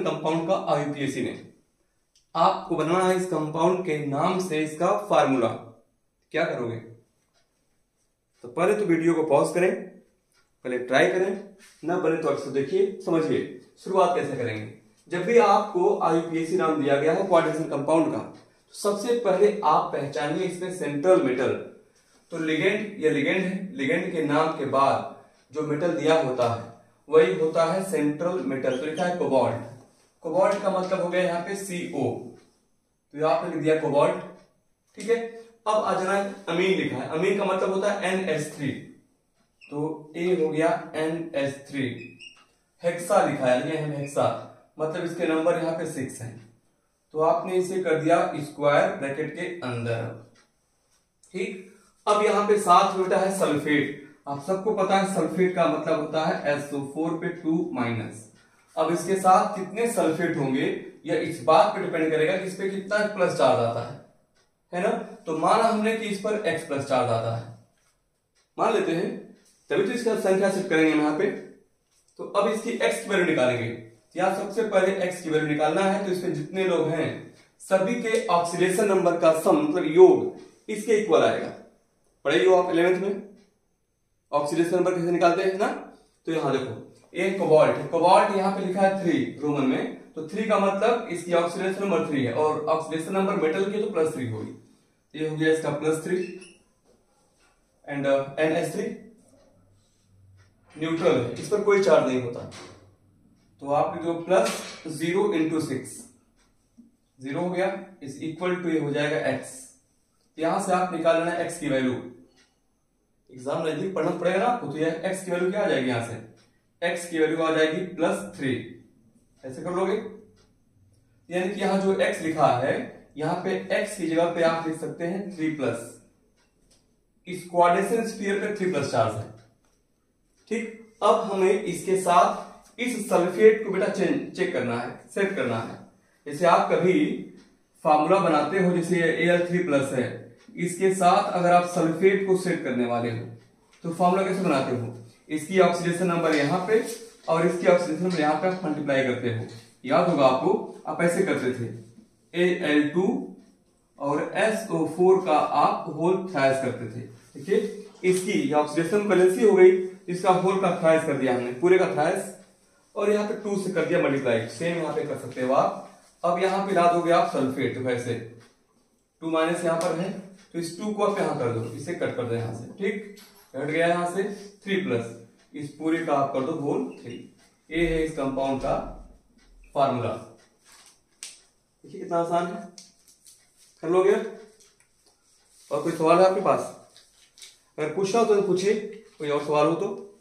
Compound का IPSC ने आपको बनाना है इस कंपाउंड के नाम से इसका फार्मूला क्या करोगे? तो पहले तो वीडियो को पॉज करें, पहले ट्राई करें, ना पहले तो अक्सर देखिए, समझिए, शुरुआत कैसे करेंगे? जब भी आपको आईपीएससी नाम दिया गया है क्वाड्रेशन कंपाउंड का तो सबसे पहले आप पहचानिए इसमें सेंट्रल मेटल तो लिगेंड या लिगेंड है लिगेंड के नाम के बाद जो मेटल दिया होता है, वही होता है सेंट्रल मेटल तो लिखा है कोबाल्ट कोबाल्ट का मतलब हो गया यहाँ पे सीओ तो आपने लिख दिया कोबाल्ट ठीक है? अब आ जाना अमीन लिखा है। अमीन का मतलब होता है एन एस थ्री तो ए हो गया एन एस थ्री हेक्सा लिखा है हेक्सा मतलब इसके नंबर यहाँ पे सिक्स हैं। तो आपने इसे कर दिया स्क्वायर ब्रैकेट के अंदर। ठीक? अब यहाँ पे साथ बेटा है सल्फेट आप सबको पता है सल्फेट का मतलब होता है एसओ फोर पे टू माइनस अब इसके साथ कितने सल्फेट होंगे, या इस बात पे डिपेंड करेगा कि इस पे कितना प्लस चार्ज आता है। है ना? तो माना हमने कि इस पर एक्स प्लस चार्ज आता है। मान लेते हैं। तभी तो इसका संख्या शिफ्ट करेंगे यहाँ पे। तो अब इसकी एक्स की वैल्यू निकालेंगे। यहाँ सबसे पहले एक्स की वैल्यू निकालना है तो इसमें जितने लोग हैं, सभी के ऑक्सीडेशन नंबर का सम मतलब योग, इसके इक्वल आएगा। पढ़े हो आप इलेवेंथ में? ऑक्सीडेशन नंबर कैसे निकालते हैं ना? तो यहाँ देखो। एक कोबाल्ट कोबाल्ट यहाँ पे लिखा है थ्री रोमन में। तो थ्री का मतलब इसकी ऑक्सीडेशन नंबर थ्री है। और ऑक्सीडेशन नंबर मेटल की तो प्लस थ्री होगी। तो ये हो गया इसका plus three and N S three neutral है। इस पर कोई चार्ज नहीं होता। तो आप दो plus zero into six zero हो गया। इस इक्वल टू ये हो जाएगा एक्स यहाँ से आप निकाल लेना एक्स की वैल्यू एग्ज़ाम नज़दीक पढ़ना पड़ेगा ना। आपको तो ये एक्स की वैल्यू क्या आ जाएगी यहाँ से? एक्स की वैल्यू आ जाएगी प्लस थ्री ऐसे कर लोगे? यानी कि यहाँ जो एक्स लिखा है, यहाँ पे एक्स की जगह पे आप लिख सकते हैं थ्री प्लस इस क्वाड्रेशन स्फीयर पे थ्री प्लस चार्ज है। ठीक? अब हमें इसके साथ इस सल्फेट को बेटा चेंज चेक करना है सेट करना है। जैसे आप कभी फार्मूला बनाते हो, जैसे ए एल थ्री प्लस है, इसके साथ अगर आप सल्फेट को सेट करने वाले हो तो फार्मूला कैसे बनाते हो? इसकी ऑक्सीडेशन नंबर यहाँ पे और इसकी ऑक्सीडेशन नंबर यहाँ पे आप मल्टीप्लाई करते हो। याद होगा आपको, आप ऐसे करते थे। ए एल टू और एस ओ फोर का आप होल थ्राइस करते थे। ठीक है इसकी ऑक्सीडेशन बैलेंसी हो गई, इसका होल का थ्राइस कर दिया हमने, पूरे का थ्राइस और यहाँ पे टू से कर दिया मल्टीप्लाई सेम यहाँ पे कर सकते हो आप। अब यहाँ पे याद हो गया आप सल्फेट वैसे। टू माइनस यहाँ पर है तो इस टू को आप यहाँ कर दो, इसे कट कर दो यहाँ से, ठीक? कट गया यहाँ से थ्री प्लस इस पूरे का आप कर दो होल थ्री ये है इस कंपाउंड का फार्मूला देखिए कितना आसान है। कर लोगे और कोई सवाल है आपके पास? अगर पूछना हो तो पूछिए। कोई और सवाल हो तो।